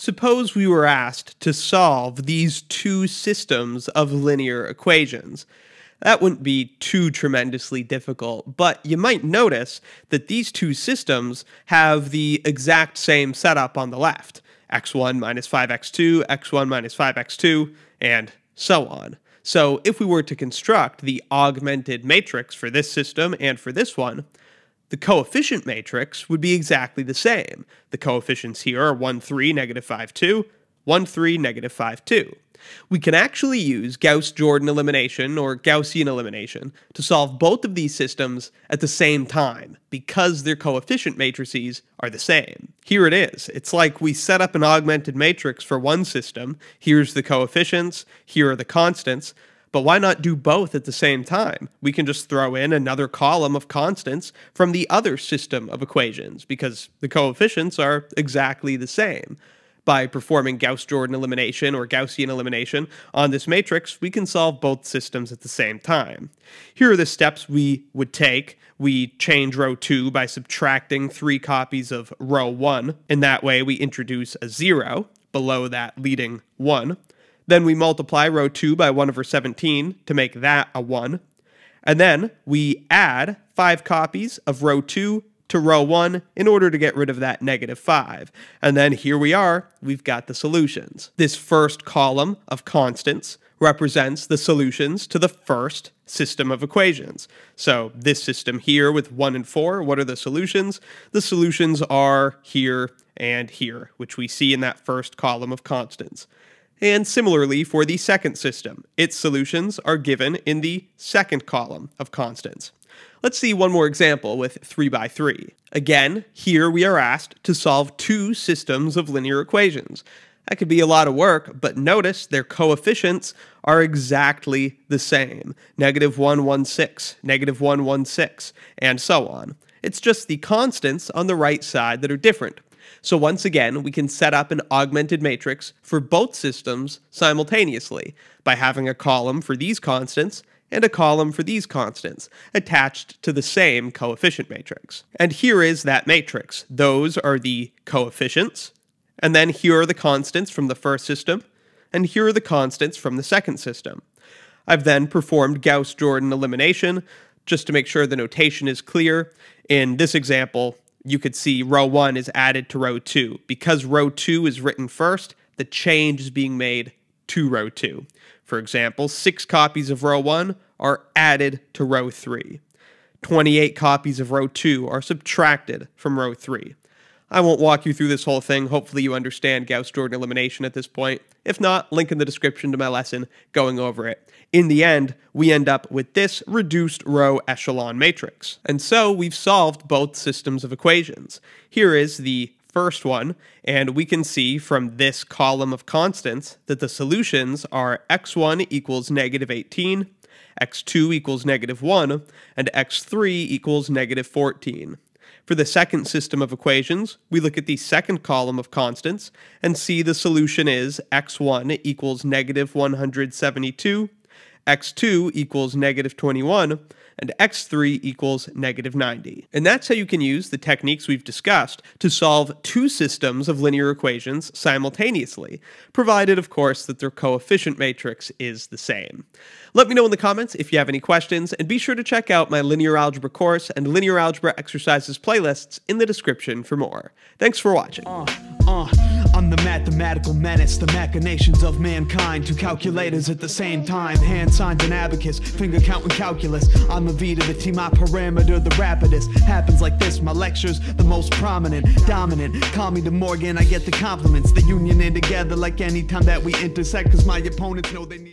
Suppose we were asked to solve these two systems of linear equations. That wouldn't be too tremendously difficult, but you might notice that these two systems have the exact same setup on the left x1 minus 5x2, x1 minus 5x2, and so on. So if we were to construct the augmented matrix for this system and for this one, the coefficient matrix would be exactly the same. The coefficients here are 1, 3, negative 5, 2, 1, 3, negative 5, 2. We can actually use Gauss-Jordan elimination or Gaussian elimination to solve both of these systems at the same time because their coefficient matrices are the same. Here it is. It's like we set up an augmented matrix for one system. Here's the coefficients, here are the constants, but why not do both at the same time? We can just throw in another column of constants from the other system of equations because the coefficients are exactly the same. By performing Gauss-Jordan elimination or Gaussian elimination on this matrix, we can solve both systems at the same time. Here are the steps we would take. We change row 2 by subtracting 3 copies of row 1. and that way, we introduce a 0 below that leading 1. Then we multiply row 2 by 1 over 17 to make that a 1. And then we add 5 copies of row 2 to row 1 in order to get rid of that negative 5. And then here we are, we've got the solutions. This first column of constants represents the solutions to the first system of equations. So this system here with 1 and 4, what are the solutions? The solutions are here and here, which we see in that first column of constants. And similarly for the second system, its solutions are given in the second column of constants. Let's see one more example with 3 by 3. Again, here we are asked to solve two systems of linear equations. That could be a lot of work, but notice their coefficients are exactly the same. Negative 116, negative 116, and so on. It's just the constants on the right side that are different. So once again, we can set up an augmented matrix for both systems simultaneously by having a column for these constants and a column for these constants attached to the same coefficient matrix. And here is that matrix. Those are the coefficients, and then here are the constants from the first system, and here are the constants from the second system. I've then performed Gauss-Jordan elimination just to make sure the notation is clear. In this example, you could see row 1 is added to row 2. Because row 2 is written first, the change is being made to row 2. For example, 6 copies of row 1 are added to row 3. 28 copies of row 2 are subtracted from row 3. I won't walk you through this whole thing. Hopefully you understand Gauss-Jordan elimination at this point. If not, link in the description to my lesson going over it. In the end, we end up with this reduced row echelon matrix. And so we've solved both systems of equations. Here is the first one, and we can see from this column of constants that the solutions are x1 equals negative 18, x2 equals negative 1, and x3 equals negative 14. For the second system of equations, we look at the second column of constants and see the solution is x1 equals negative 172, x2 equals negative 21, and x3 equals negative 90. And that's how you can use the techniques we've discussed to solve two systems of linear equations simultaneously, provided, of course, that their coefficient matrix is the same. Let me know in the comments if you have any questions, and be sure to check out my linear algebra course and linear algebra exercises playlists in the description for more. Thanks for watching. Uh, uh. I'm the mathematical menace, the machinations of mankind. Two calculators at the same time, hand signs and abacus, finger count and calculus. I'm the V to the T, my parameter, the rapidest. Happens like this, my lectures, the most prominent, dominant. Call me the Morgan, I get the compliments. The union in together like anytime that we intersect, cause my opponents know they need.